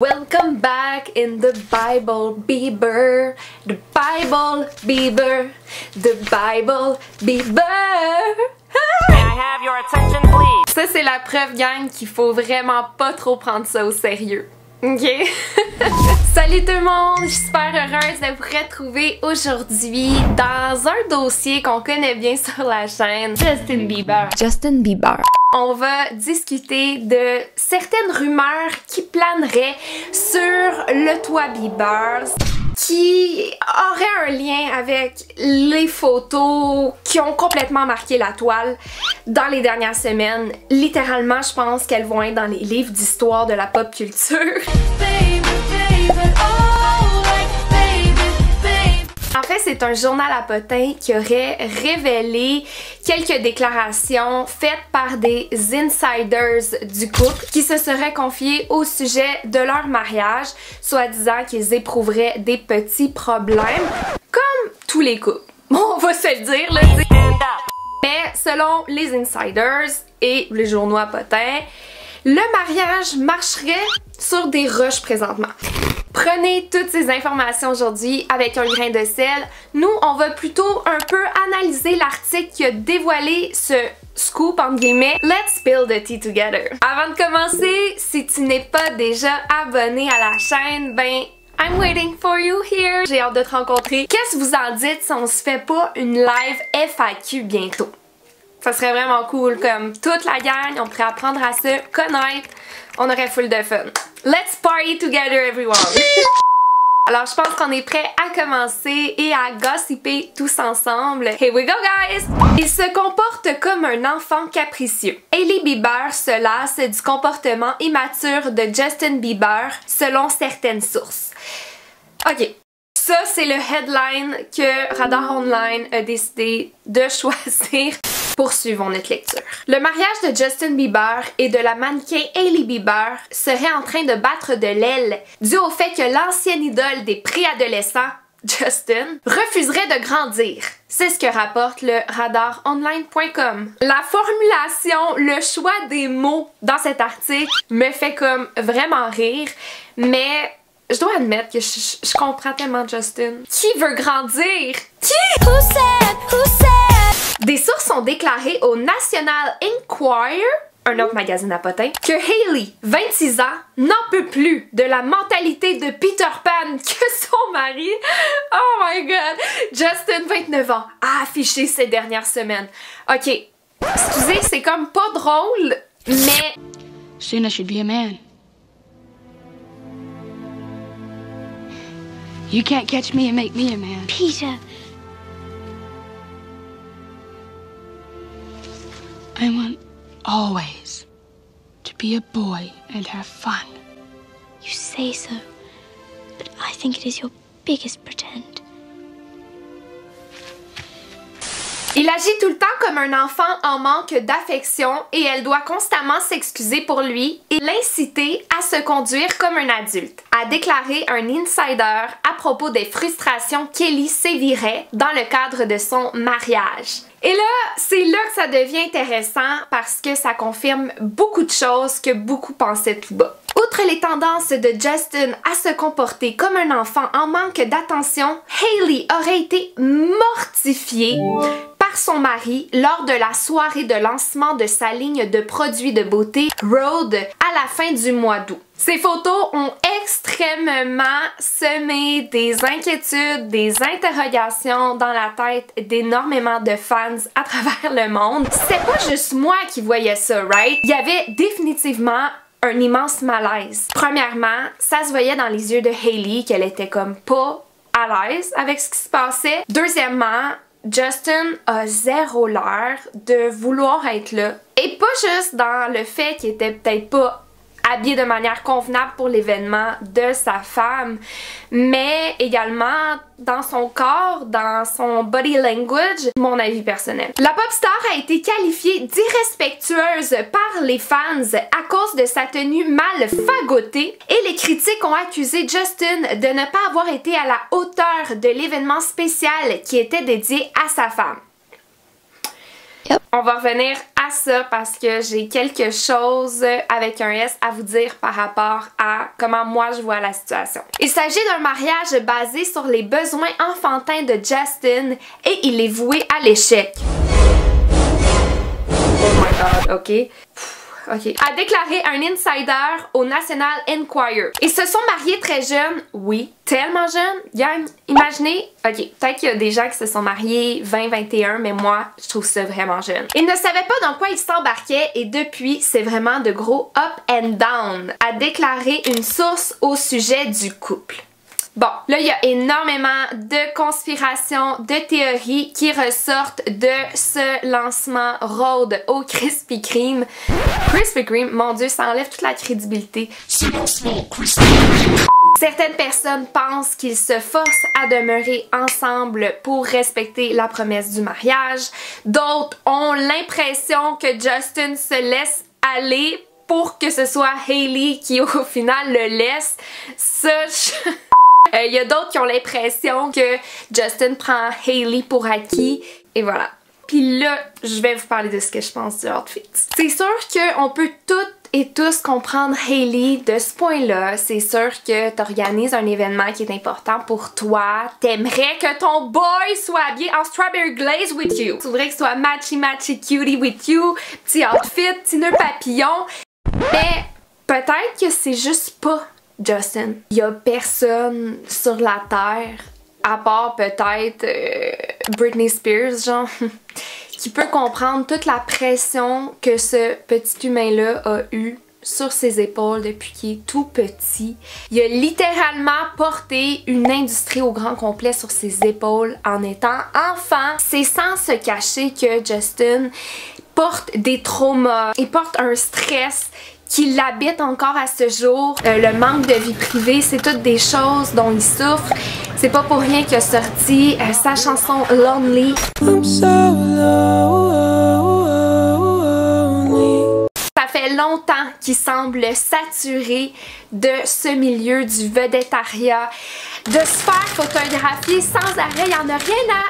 Welcome back in the Bible Bieber, the Bible Bieber, the Bible Bieber. May I have your attention, please? Ça, c'est la preuve, gang, qu'il faut vraiment pas trop prendre ça au sérieux. Ok? Salut tout le monde! Je suis super heureuse de vous retrouver aujourd'hui dans un dossier qu'on connaît bien sur la chaîne. Justin Bieber. Justin Bieber. On va discuter de certaines rumeurs qui planeraient sur le toit Bieber qui aurait un lien avec les photos qui ont complètement marqué la toile dans les dernières semaines. Littéralement, je pense qu'elles vont être dans les livres d'histoire de la pop culture. C'est un journal à potins qui aurait révélé quelques déclarations faites par des insiders du couple qui se seraient confiés au sujet de leur mariage, soi-disant qu'ils éprouveraient des petits problèmes, comme tous les couples. Bon, on va se le dire, là. Mais selon les insiders et les journaux à potins, le mariage marcherait sur des roches présentement. Prenez toutes ces informations aujourd'hui avec un grain de sel. Nous, on va plutôt un peu analyser l'article qui a dévoilé ce scoop entre guillemets. Let's build the tea together. Avant de commencer, si tu n'es pas déjà abonné à la chaîne, ben I'm waiting for you here. J'ai hâte de te rencontrer. Qu'est-ce que vous en dites si on se fait pas une live FAQ bientôt? Ça serait vraiment cool, comme toute la gang, on pourrait apprendre à se connaître. On aurait full de fun. Let's party together everyone! Alors je pense qu'on est prêt à commencer et à gossiper tous ensemble. Here we go guys! Il se comporte comme un enfant capricieux. Hailey Bieber se lasse du comportement immature de Justin Bieber selon certaines sources. Ok, ça c'est le headline que Radar Online a décidé de choisir poursuivons notre lecture. Le mariage de Justin Bieber et de la mannequin Hailey Bieber serait en train de battre de l'aile dû au fait que l'ancienne idole des préadolescents Justin refuserait de grandir. C'est ce que rapporte le radaronline.com. La formulation, le choix des mots dans cet article me fait comme vraiment rire, mais je dois admettre que je, comprends tellement Justin. Qui veut grandir? Qui? Who said? Who said? Des sources ont déclaré au National Enquirer un autre magazine à potins, que Hailey, 26 ans, n'en peut plus de la mentalité de Peter Pan que son mari, oh my god, Justin, 29 ans, a affiché ces dernières semaines. Ok, excusez, c'est comme pas drôle, mais... Soon I should be a man. You can't catch me and make me a man. Peter, I want always to be a boy and have fun. You say so, but I think it is your biggest pretend. Il agit tout le temps comme un enfant en manque d'affection et elle doit constamment s'excuser pour lui et l'inciter à se conduire comme un adulte, a déclaré un insider à propos des frustrations qu'Ellie sévirait dans le cadre de son mariage. Et là, c'est là que ça devient intéressant parce que ça confirme beaucoup de choses que beaucoup pensaient tout bas. Outre les tendances de Justin à se comporter comme un enfant en manque d'attention, Hailey aurait été mortifiée son mari lors de la soirée de lancement de sa ligne de produits de beauté Road à la fin du mois d'août. Ces photos ont extrêmement semé des inquiétudes, des interrogations dans la tête d'énormément de fans à travers le monde. C'est pas juste moi qui voyais ça, right? Il y avait définitivement un immense malaise. Premièrement, ça se voyait dans les yeux de Hailey qu'elle était comme pas à l'aise avec ce qui se passait. Deuxièmement, Justin a zéro l'air de vouloir être là. Et pas juste dans le fait qu'il était peut-être pas habillé de manière convenable pour l'événement de sa femme, mais également dans son corps, dans son body language, mon avis personnel. La pop star a été qualifiée d'irrespectueuse par les fans à cause de sa tenue mal fagotée et les critiques ont accusé Justin de ne pas avoir été à la hauteur de l'événement spécial qui était dédié à sa femme. On va revenir à ça parce que j'ai quelque chose avec un S à vous dire par rapport à comment moi je vois la situation. Il s'agit d'un mariage basé sur les besoins enfantins de Justin et il est voué à l'échec. Oh my god, ok. A déclaré un insider au National Enquirer. Ils se sont mariés très jeunes, oui, tellement jeunes. Gang, imaginez, OK, peut-être qu'il y a des gens qui se sont mariés 20-21, mais moi, je trouve ça vraiment jeune. Ils ne savaient pas dans quoi ils s'embarquaient et depuis, c'est vraiment de gros up and down, a déclaré une source au sujet du couple. Bon, là, il y a énormément de conspirations, de théories qui ressortent de ce lancement Road au Krispy Kreme. Krispy Kreme, mon Dieu, ça enlève toute la crédibilité. Certaines personnes pensent qu'ils se forcent à demeurer ensemble pour respecter la promesse du mariage. D'autres ont l'impression que Justin se laisse aller pour que ce soit Hailey qui au final le laisse. Ça, je... Il euh, y a d'autres qui ont l'impression que Justin prend Hailey pour acquis. Et voilà. Puis là, je vais vous parler de ce que je pense du outfit. C'est sûr qu'on peut toutes et tous comprendre Hailey de ce point-là. C'est sûr que t'organises un événement qui est important pour toi. T'aimerais que ton boy soit habillé en strawberry glaze with you. Tu voudrais qu'il soit matchy matchy cutie with you. Petit outfit, petit nœud papillon. Mais peut-être que c'est juste pas Justin. Il y a personne sur la terre, à part peut-être euh, Britney Spears, genre, qui peut comprendre toute la pression que ce petit humain-là a eu sur ses épaules depuis qu'il est tout petit. Il a littéralement porté une industrie au grand complet sur ses épaules en étant enfant. C'est sans se cacher que Justin porte des traumas, il porte un stress qui l'habite encore à ce jour. Euh, le manque de vie privée, c'est toutes des choses dont il souffre. C'est pas pour rien qu'il a sorti euh, sa chanson Lonely. Ça fait longtemps qu'il semble saturé de ce milieu du vedettariat, de se faire photographier sans arrêt. Il y en a rien à...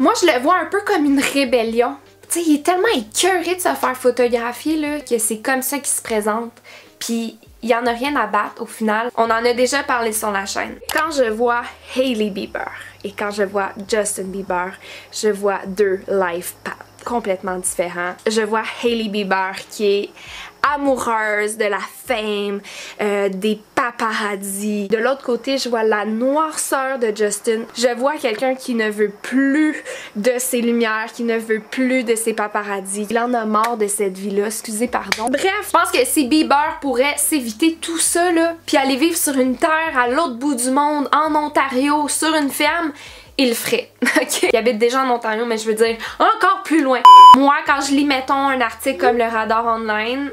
Moi, je le vois un peu comme une rébellion. Tu sais, il est tellement écœuré de se faire photographier là, que c'est comme ça qu'il se présente. Puis il y en a rien à battre au final. On en a déjà parlé sur la chaîne. Quand je vois Hailey Bieber et quand je vois Justin Bieber, je vois deux life paths complètement différents. Je vois Hailey Bieber qui est amoureuse de la fame, euh, des paparazzi. De l'autre côté, je vois la noirceur de Justin. Je vois quelqu'un qui ne veut plus de ses lumières, qui ne veut plus de ses paparazzi. Il en a marre de cette vie-là, excusez pardon. Bref, je pense que si Bieber pourrait s'éviter tout ça, là, puis aller vivre sur une terre à l'autre bout du monde, en Ontario, sur une ferme, il le ferait. ok? Il habite déjà en Ontario, mais je veux dire encore plus loin. Moi, quand je lis, mettons, un article comme le Radar Online,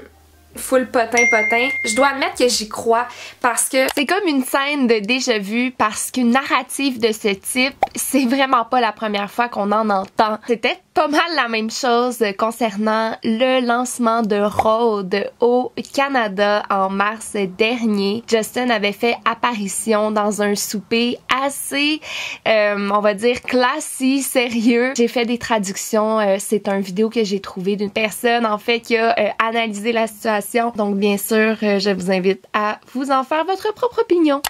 full potin potin. Je dois admettre que j'y crois parce que c'est comme une scène de déjà vu parce qu'une narrative de ce type, c'est vraiment pas la première fois qu'on en entend. C'était pas mal la même chose concernant le lancement de Road au Canada en mars dernier. Justin avait fait apparition dans un souper assez, euh, on va dire, classique, sérieux. J'ai fait des traductions. Euh, c'est un vidéo que j'ai trouvé d'une personne, en fait, qui a euh, analysé la situation. Donc, bien sûr, je vous invite à vous en faire votre propre opinion.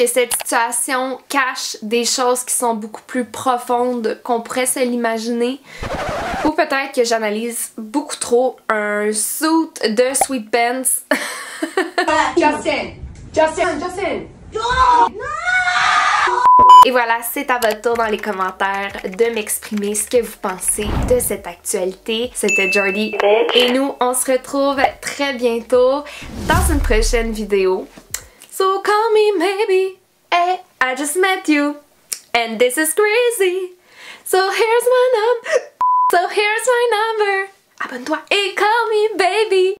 Que cette situation cache des choses qui sont beaucoup plus profondes qu'on pourrait se l'imaginer. Ou peut-être que j'analyse beaucoup trop un suit de Sweet Pants. Justin! Justin! Justin! Et voilà, c'est à votre tour dans les commentaires de m'exprimer ce que vous pensez de cette actualité. C'était Jordi et nous, on se retrouve très bientôt dans une prochaine vidéo. So call me maybe. Hey, I just met you. And this is crazy. So here's my number. So here's my number. Abonne-toi et eh, call me baby.